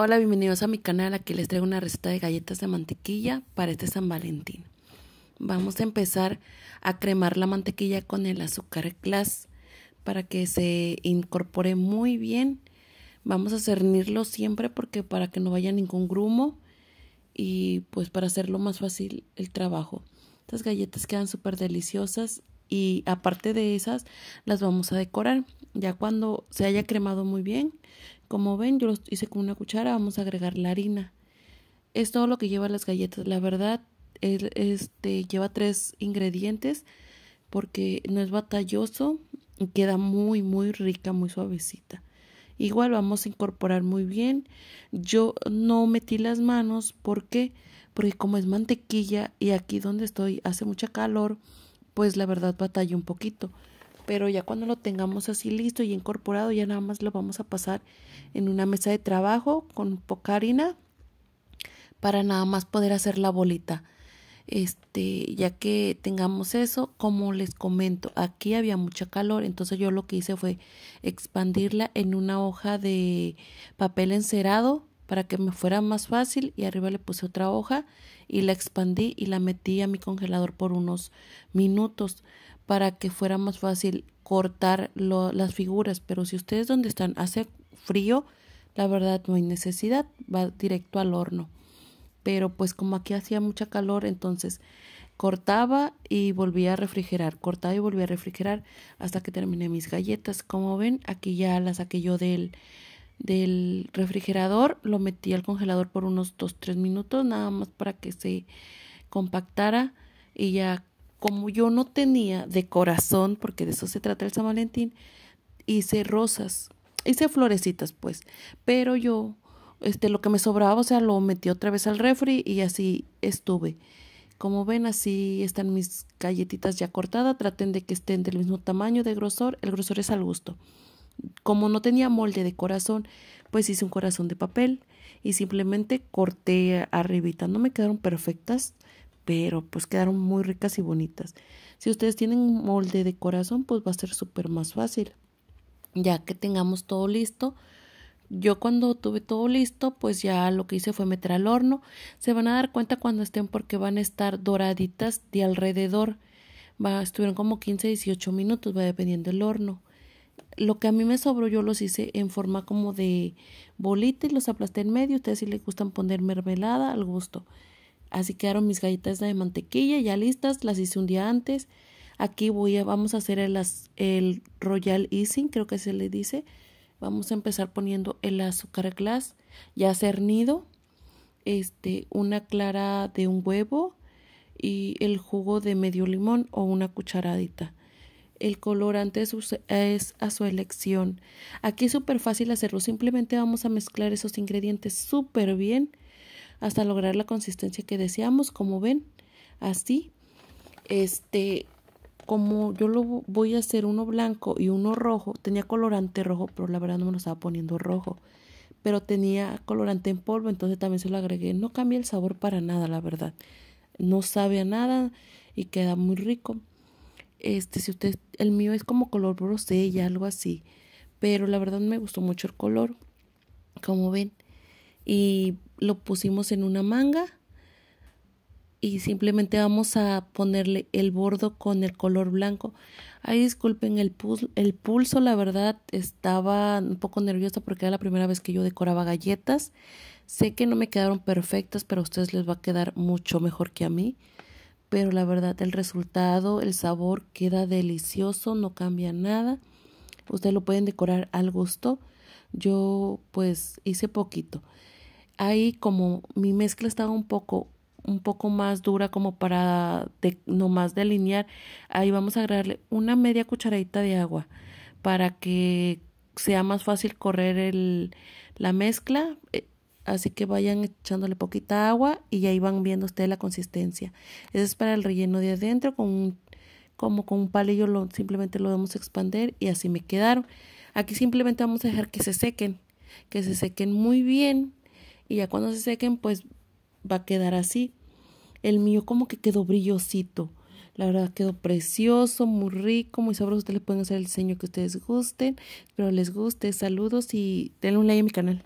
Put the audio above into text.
Hola, bienvenidos a mi canal. Aquí les traigo una receta de galletas de mantequilla para este San Valentín. Vamos a empezar a cremar la mantequilla con el azúcar glass para que se incorpore muy bien. Vamos a cernirlo siempre porque para que no vaya ningún grumo y pues para hacerlo más fácil el trabajo. Estas galletas quedan súper deliciosas y aparte de esas las vamos a decorar. Ya cuando se haya cremado muy bien, como ven, yo lo hice con una cuchara, vamos a agregar la harina. Es todo lo que lleva las galletas. La verdad, este lleva tres ingredientes porque no es batalloso y queda muy, muy rica, muy suavecita. Igual vamos a incorporar muy bien. Yo no metí las manos porque porque como es mantequilla y aquí donde estoy hace mucha calor, pues la verdad batalla un poquito pero ya cuando lo tengamos así listo y incorporado, ya nada más lo vamos a pasar en una mesa de trabajo con poca harina para nada más poder hacer la bolita. Este, ya que tengamos eso, como les comento, aquí había mucha calor, entonces yo lo que hice fue expandirla en una hoja de papel encerado para que me fuera más fácil y arriba le puse otra hoja y la expandí y la metí a mi congelador por unos minutos para que fuera más fácil cortar las figuras. Pero si ustedes donde están hace frío, la verdad no hay necesidad, va directo al horno. Pero pues como aquí hacía mucha calor, entonces cortaba y volvía a refrigerar, cortaba y volvía a refrigerar hasta que terminé mis galletas. Como ven, aquí ya las saqué yo del, del refrigerador, lo metí al congelador por unos 2-3 minutos, nada más para que se compactara y ya como yo no tenía de corazón, porque de eso se trata el San Valentín, hice rosas, hice florecitas pues, pero yo, este, lo que me sobraba, o sea, lo metí otra vez al refri y así estuve. Como ven, así están mis galletitas ya cortadas, traten de que estén del mismo tamaño de grosor, el grosor es al gusto. Como no tenía molde de corazón, pues hice un corazón de papel y simplemente corté arribita. No me quedaron perfectas, pero pues quedaron muy ricas y bonitas. Si ustedes tienen un molde de corazón, pues va a ser súper más fácil. Ya que tengamos todo listo, yo cuando tuve todo listo, pues ya lo que hice fue meter al horno. Se van a dar cuenta cuando estén porque van a estar doraditas de alrededor. Va, estuvieron como 15, 18 minutos, va dependiendo del horno. Lo que a mí me sobró yo los hice en forma como de bolita y los aplasté en medio. Ustedes si les gustan poner mermelada al gusto. Así quedaron mis galletas de mantequilla ya listas, las hice un día antes. Aquí voy a, vamos a hacer el, Royal Easing, creo que se le dice. Vamos a empezar poniendo el azúcar glass ya cernido, este, una clara de un huevo y el jugo de medio limón o una cucharadita. El colorante es a su elección. Aquí es súper fácil hacerlo. Simplemente vamos a mezclar esos ingredientes súper bien hasta lograr la consistencia que deseamos, como ven, así. Este, como yo lo voy a hacer uno blanco y uno rojo, tenía colorante rojo, pero la verdad no me lo estaba poniendo rojo. Pero tenía colorante en polvo, entonces también se lo agregué. No cambia el sabor para nada, la verdad. No sabe a nada y queda muy rico. Este, si usted, el mío es como color brosella, algo así. Pero la verdad me gustó mucho el color, como ven. Y lo pusimos en una manga y simplemente vamos a ponerle el bordo con el color blanco. Ay, disculpen el, pulso, el pulso, la verdad estaba un poco nerviosa porque era la primera vez que yo decoraba galletas. Sé que no me quedaron perfectas, pero a ustedes les va a quedar mucho mejor que a mí. Pero la verdad el resultado, el sabor queda delicioso, no cambia nada. Ustedes lo pueden decorar al gusto. Yo pues hice poquito ahí como mi mezcla estaba un poco un poco más dura como para de, nomás delinear, ahí vamos a agregarle una media cucharadita de agua para que sea más fácil correr el, la mezcla. Eh, así que vayan echándole poquita agua y ahí van viendo ustedes la consistencia. Eso es para el relleno de adentro, con como con un palillo lo, simplemente lo vamos a expander y así me quedaron. Aquí simplemente vamos a dejar que se sequen, que se sequen muy bien y ya cuando se sequen pues va a quedar así. El mío como que quedó brillosito. La verdad quedó precioso, muy rico, muy sabroso. Ustedes le pueden hacer el diseño que ustedes gusten. Espero les guste. Saludos y denle un like a mi canal.